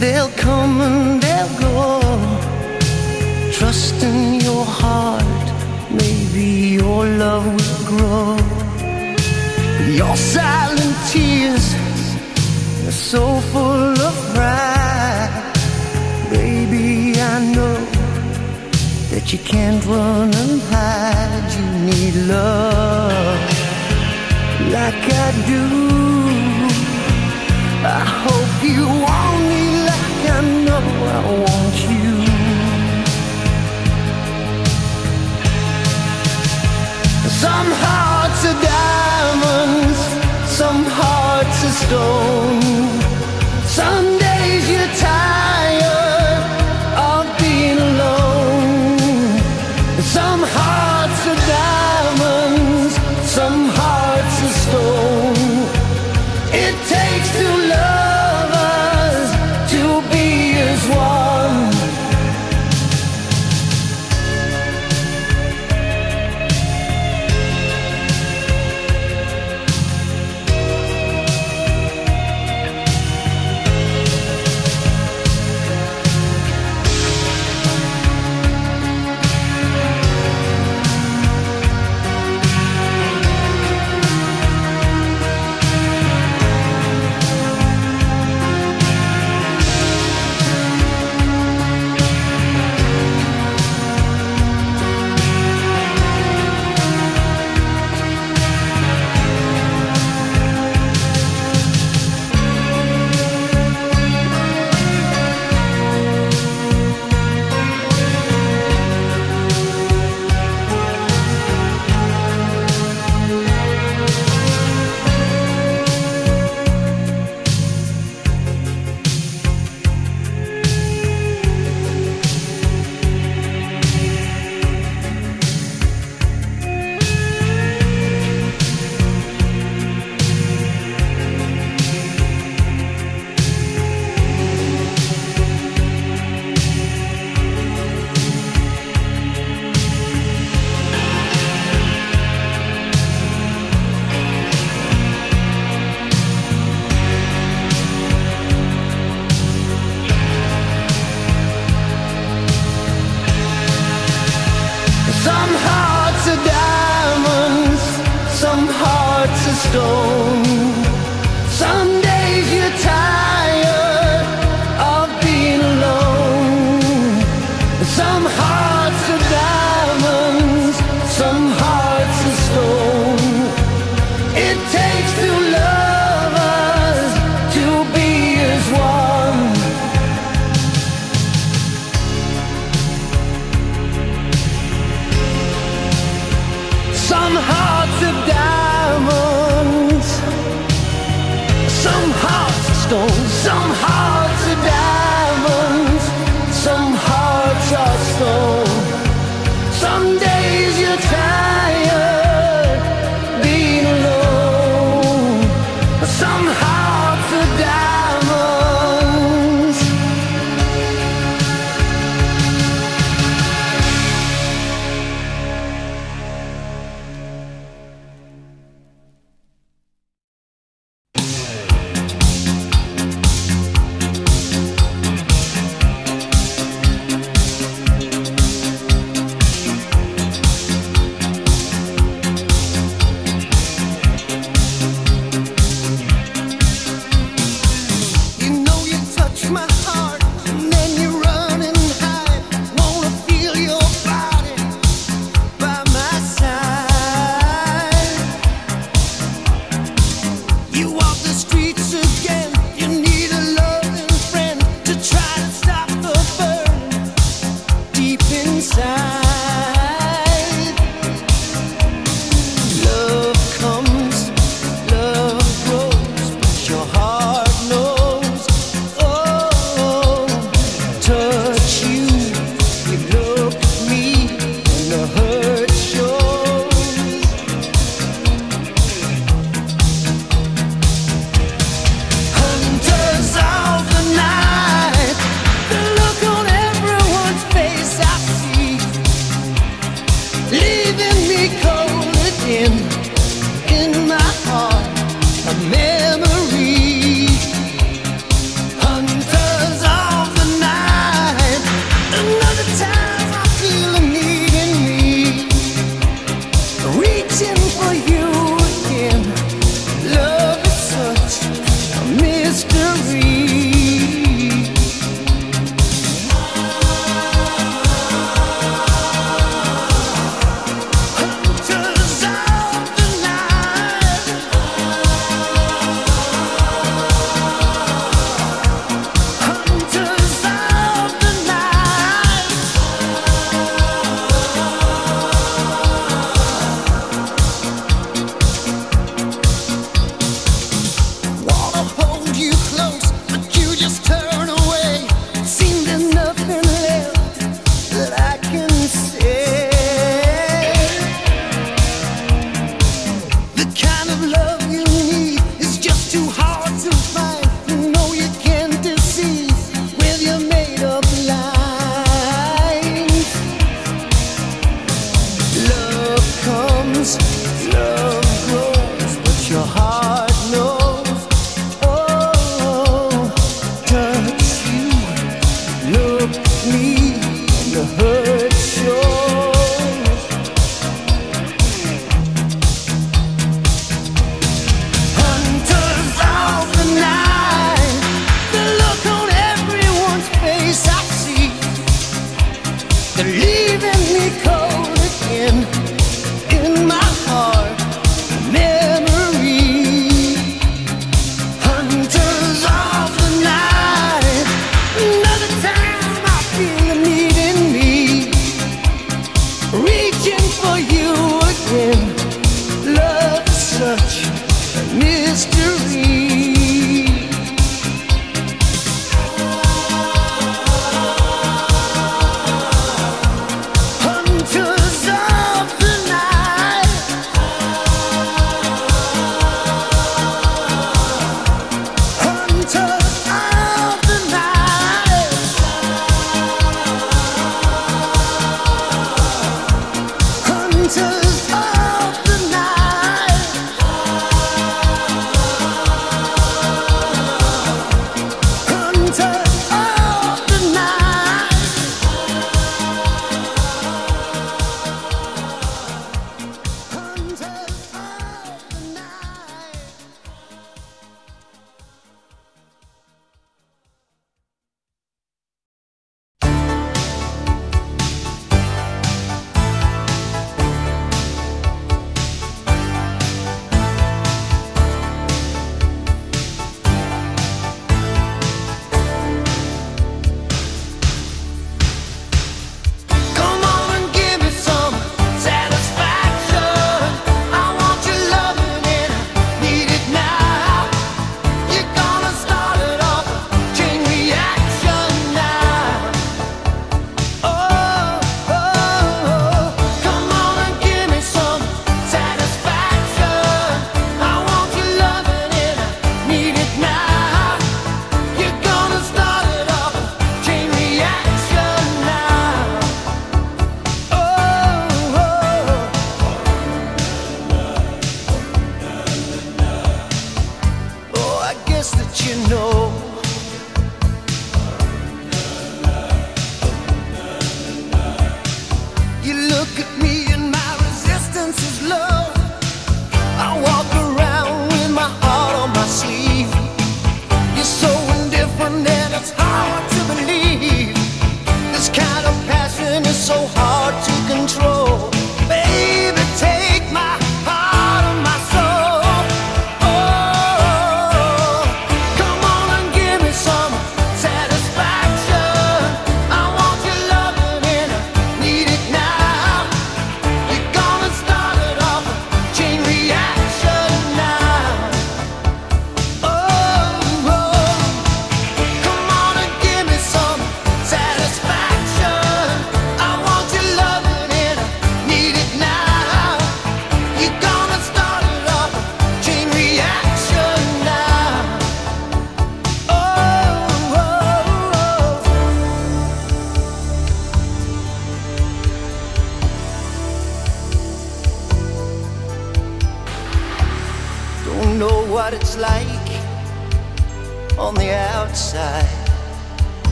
They'll come and they'll go. Trust in your heart, maybe your love will grow. Your silent tears are so full of pride. Baby, I know that you can't run and hide. You need love like I do. I hope you Some hearts are diamonds, some hearts are stone.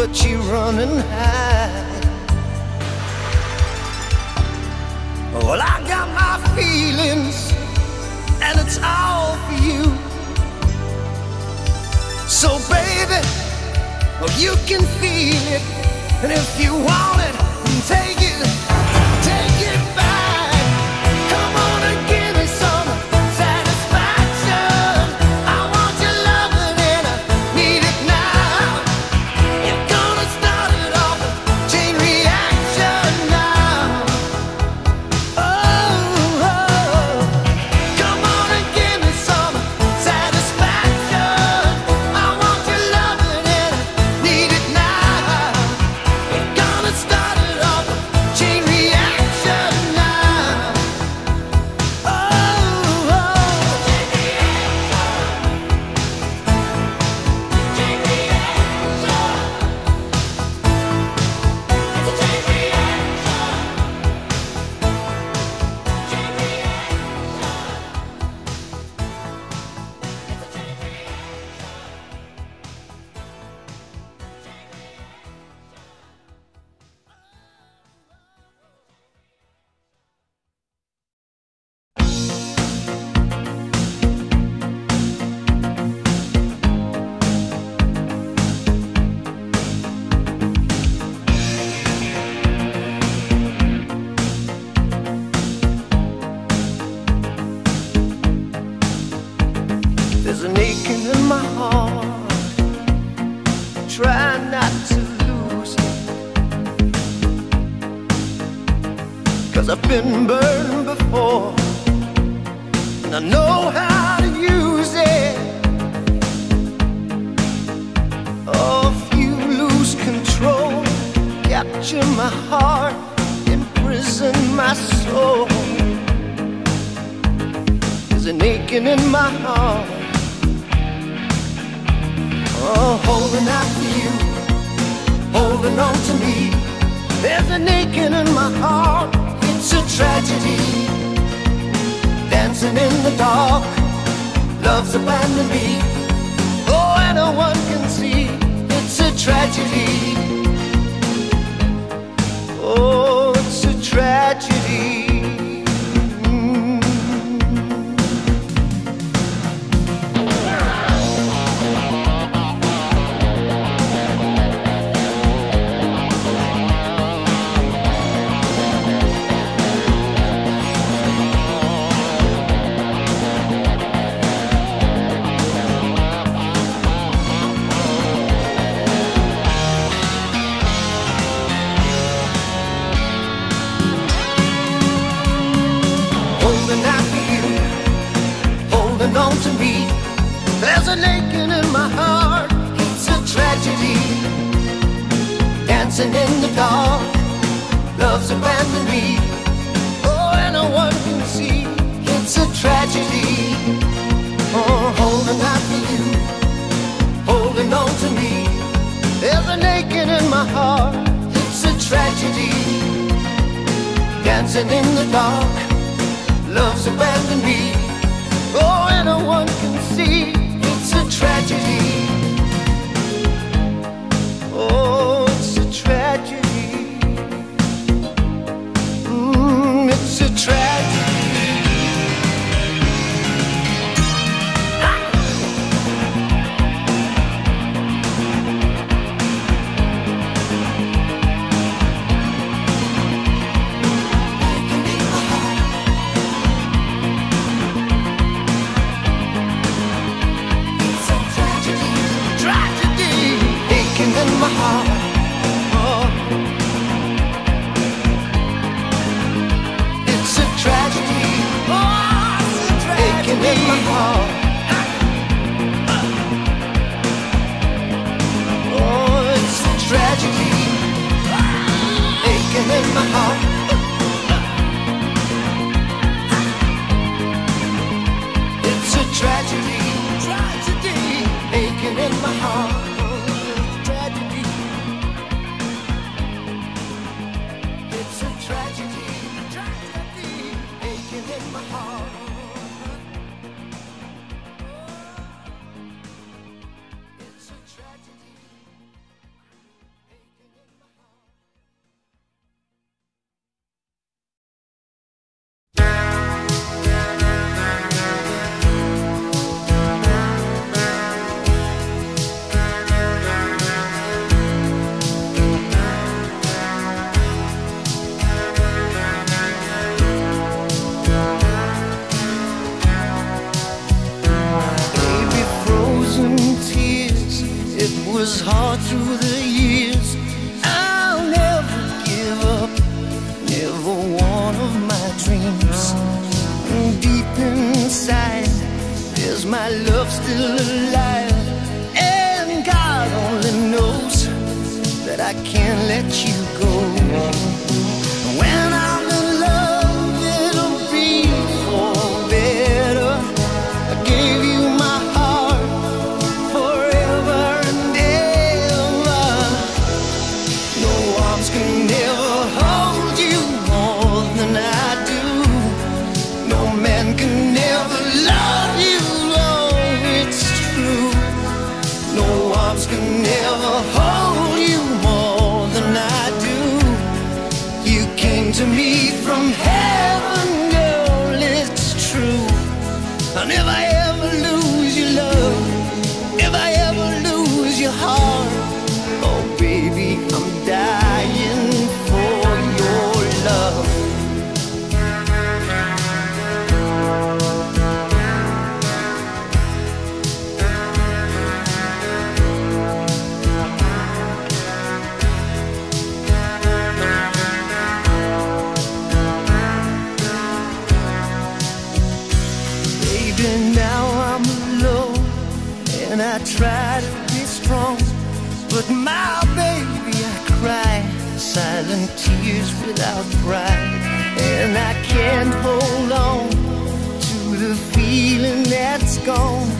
But you run and hide. Well, I got my feelings, and it's all for you. So, baby, well, you can feel it, and if you want it, take it. I've Capture my heart Imprison my soul There's an aching in my heart Oh, holding out for you Holding on to me There's an aching in my heart it's a tragedy. Dancing in the dark, love's abandoned me. Oh, and no one can see it's a tragedy. Oh, it's a tragedy. Dancing in the dark, love's abandoned me. Oh, and no one can see. It's a tragedy. Oh, holding out for you, holding on to me. There's an aching in my heart. It's a tragedy. Dancing in the dark, love's abandoned me. Oh, and no one can see it's a tragedy. and hold on to the feeling that's gone.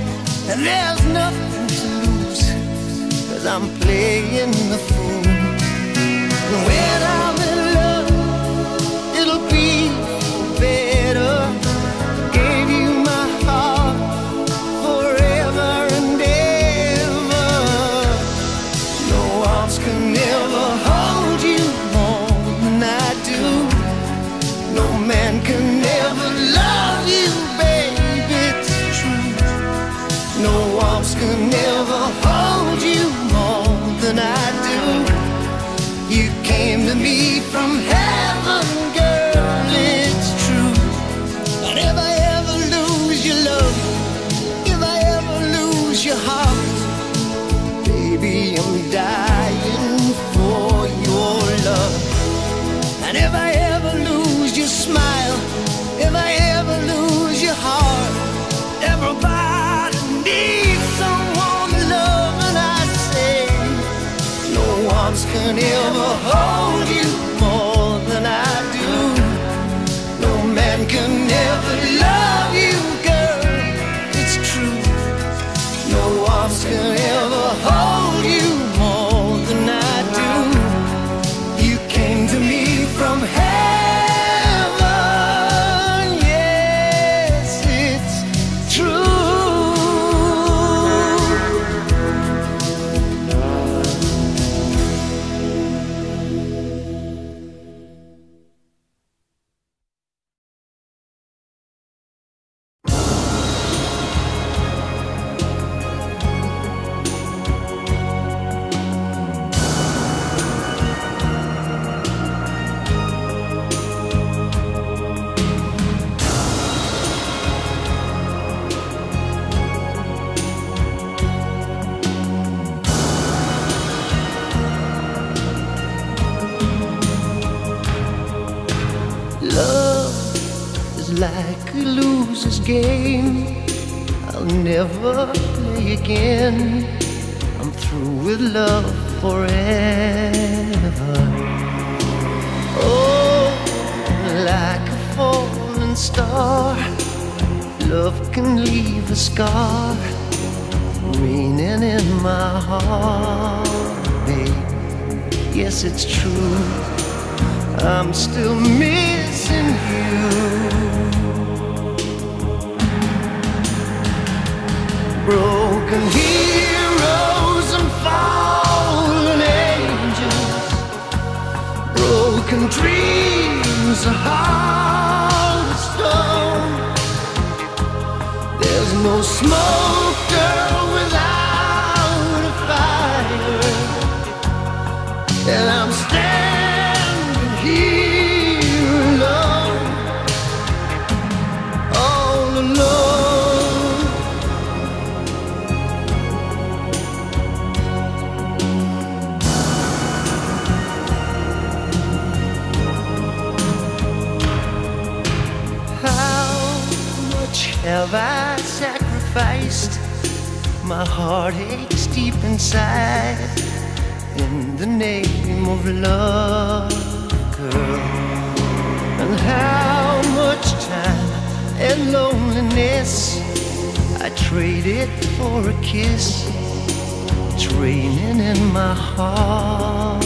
And there's nothing to lose, cause I'm playing the fool. When smile if I ever lose your heart. Everybody needs someone to love, and I say, no one's can ever hold. Smoke, My heart aches deep inside in the name of love, girl. And how much time and loneliness I traded for a kiss. It's raining in my heart,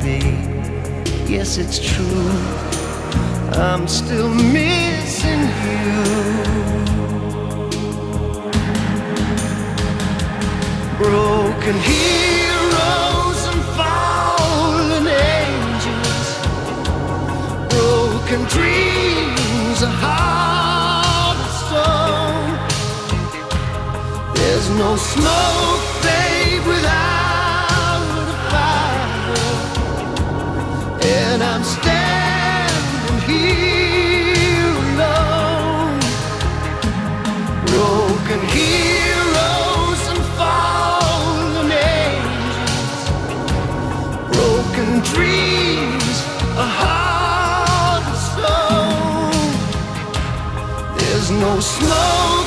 babe. Yes, it's true. I'm still missing you. Broken heroes and fallen angels, broken dreams are hard of stone. There's no smoke, without a fire. And I'm No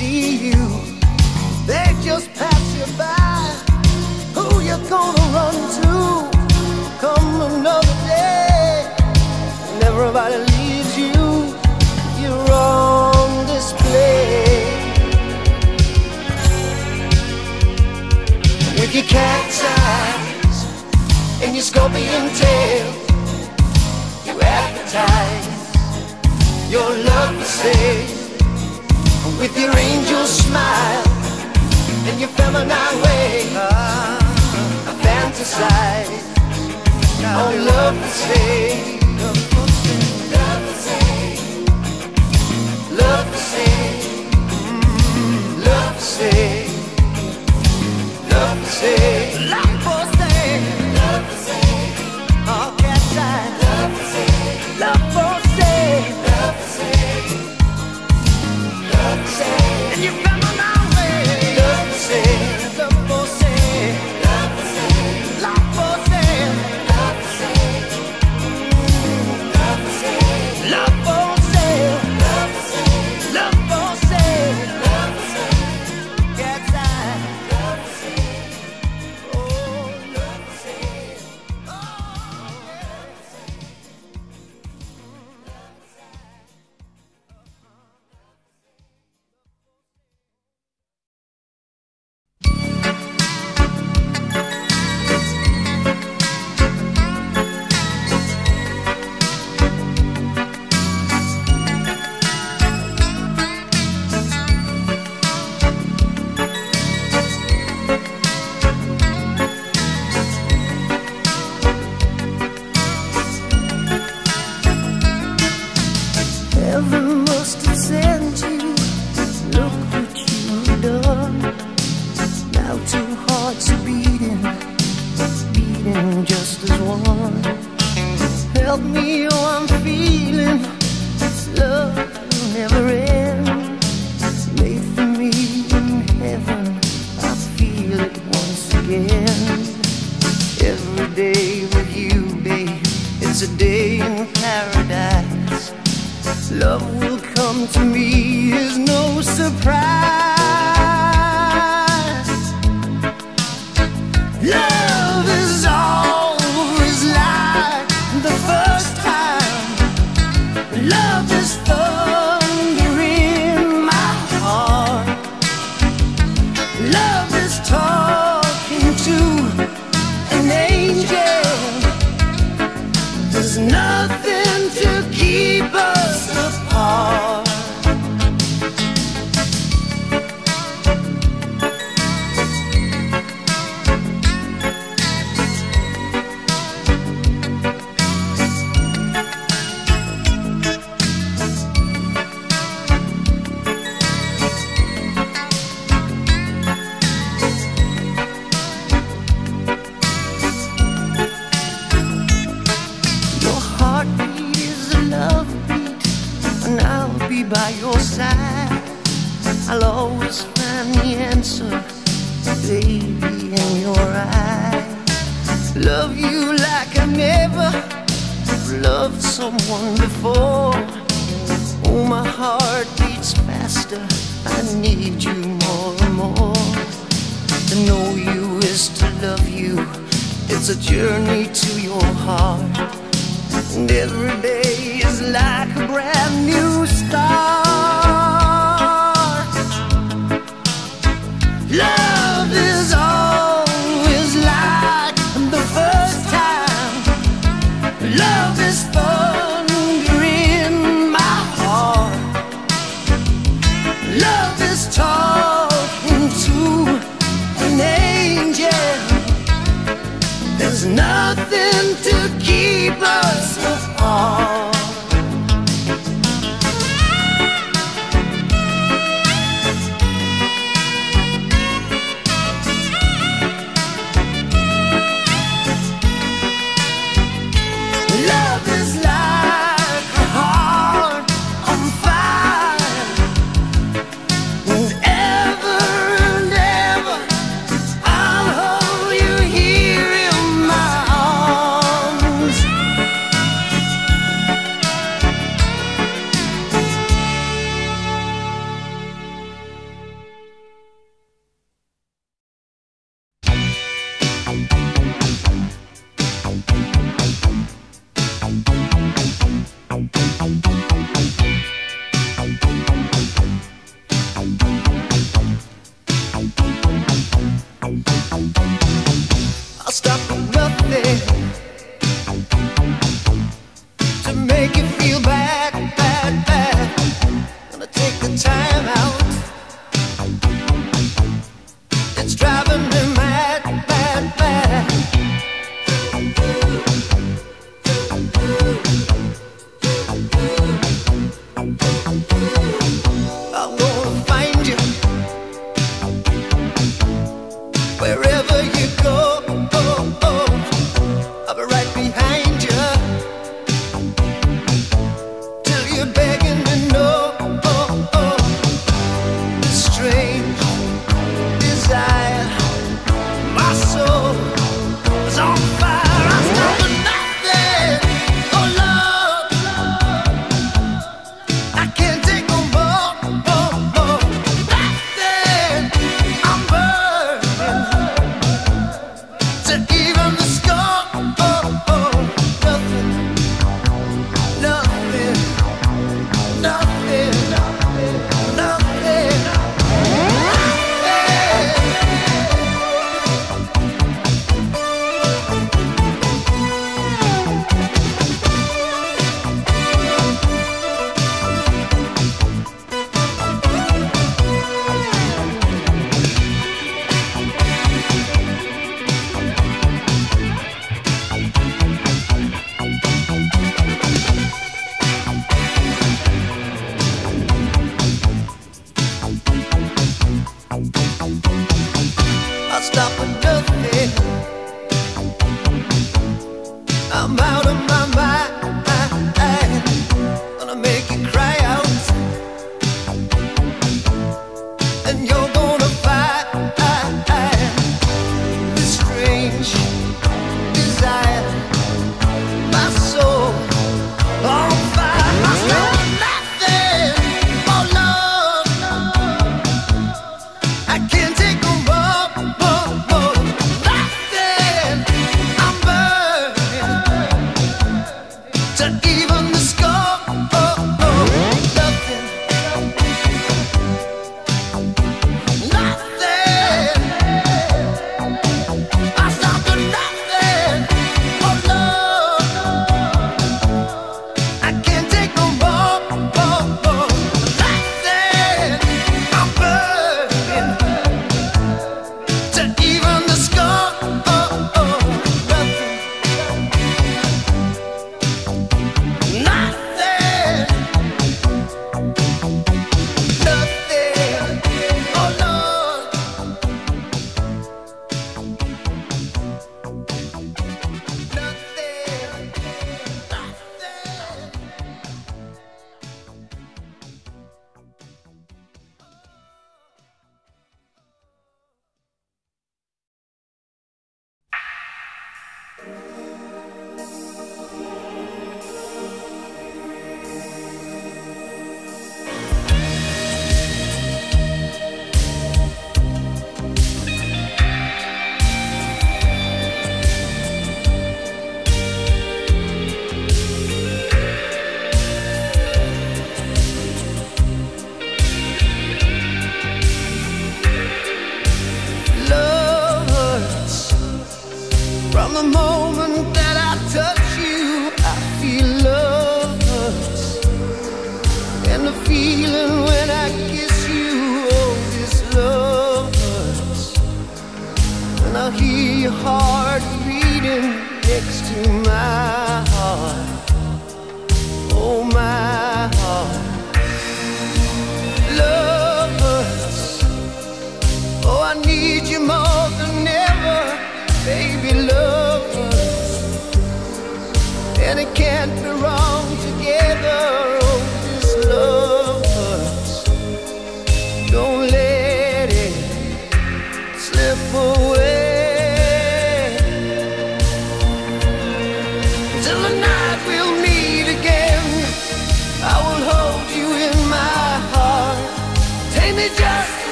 see you. They just pass you by. Who you gonna run to? Come another day, and everybody leaves you. You're on display with your cat's eyes and your scorpion tail. You advertise your love for sale with your angel smile and your feminine way. I fantasize on love for sale. Love for sale. Love for sale. Mm, Love for sale.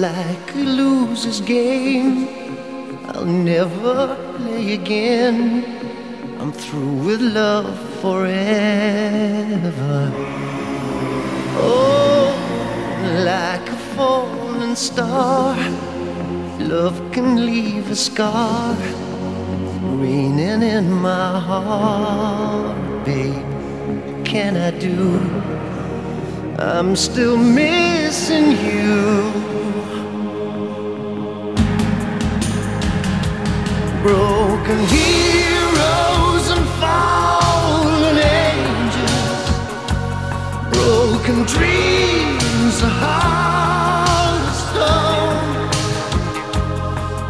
Like a loser's game. I'll never play again. I'm through with love forever. Oh, like a falling star, love can leave a scar raining in my heart, babe. What can I do? I'm still missing you. broken heroes and fallen angels, broken dreams, are heart of stone.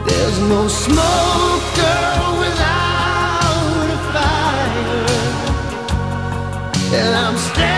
There's no smoke, girl, without a fire, and I'm standing.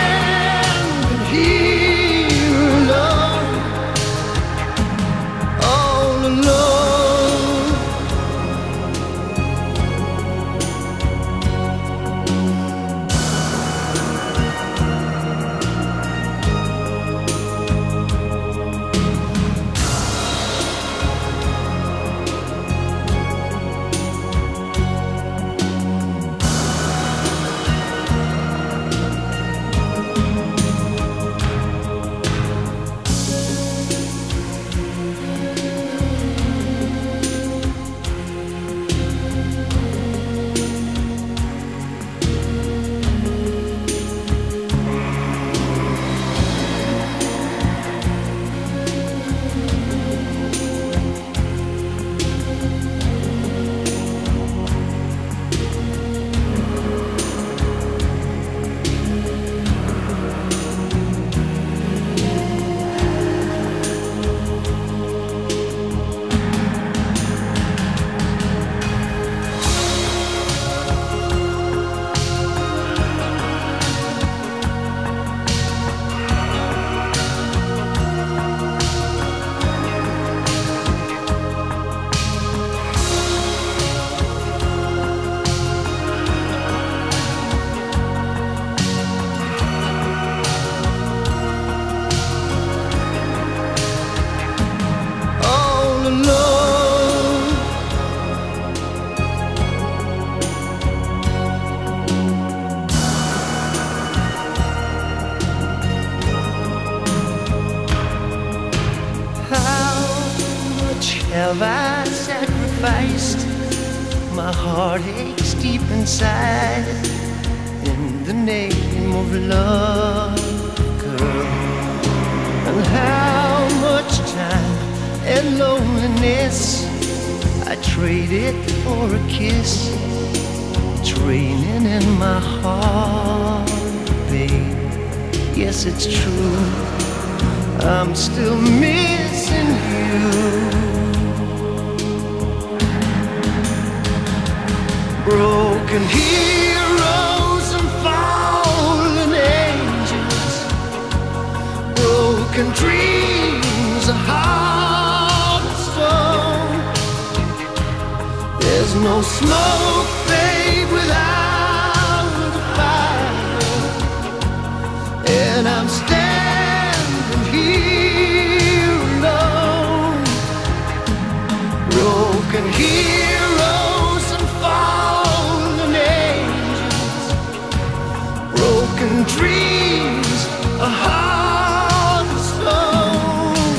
broken dreams, a heart of stone.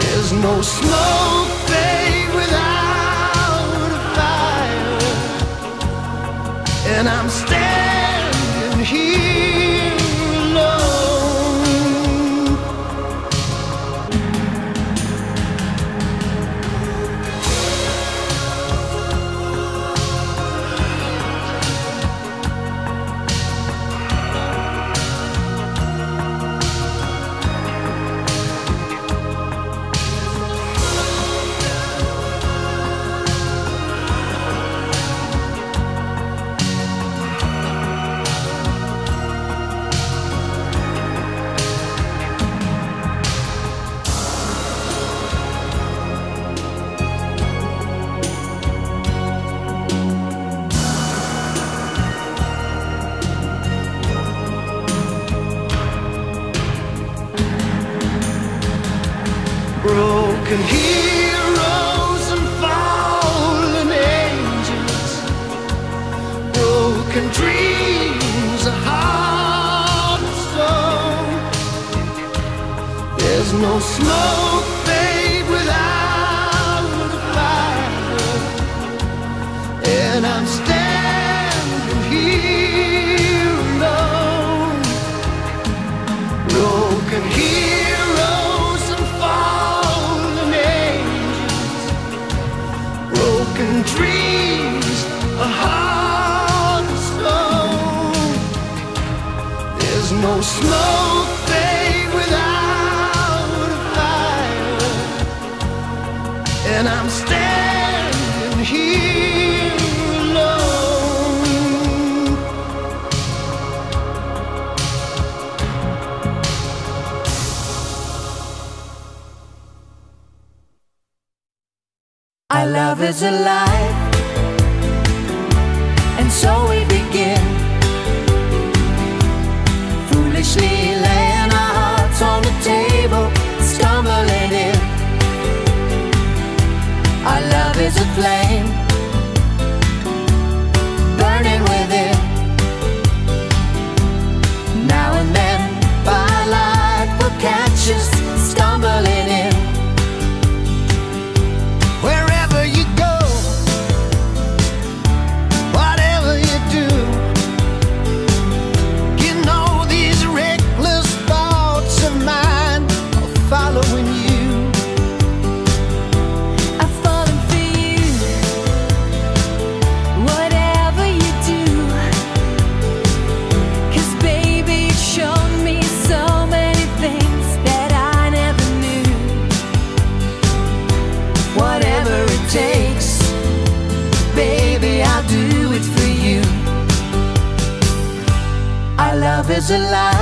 There's no smoke without a fire, and I'm standing here. Blows we begin. to you.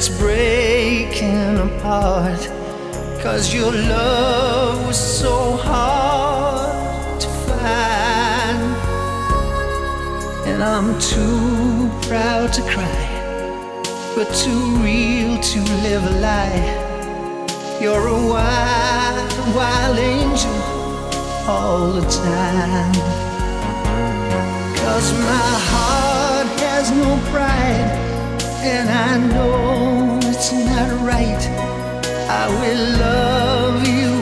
It's breaking apart. Cause your love was so hard to find. And I'm too proud to cry, but too real to live a lie. You're a wild, wild angel all the time. Cause my heart has no pride, and I know it's not right. I will love you.